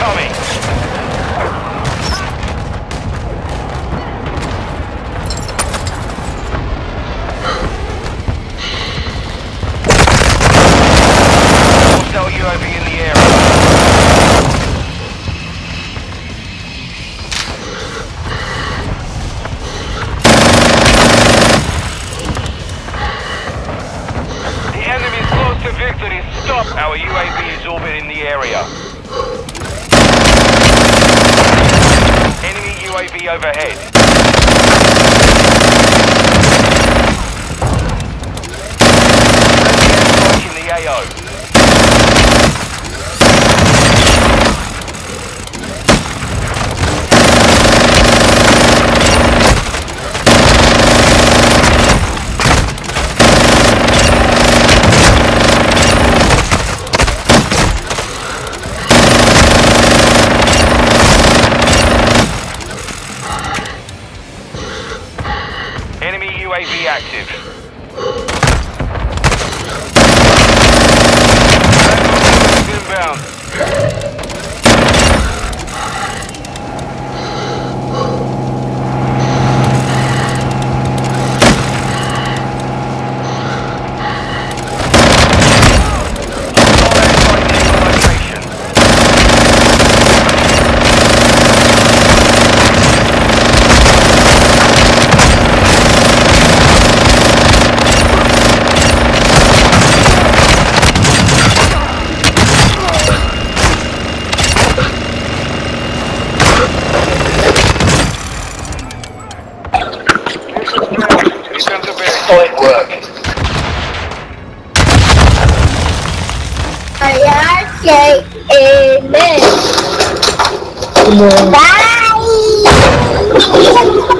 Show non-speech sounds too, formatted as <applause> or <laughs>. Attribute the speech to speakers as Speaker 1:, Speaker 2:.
Speaker 1: incoming. UAV in the area. The enemy is close to victory. Stop. Our UAV is orbiting the area. Enemy Overhead. In the AO. Enemy UAV active.
Speaker 2: Solid work.
Speaker 3: Ayake amen. Bye. <laughs>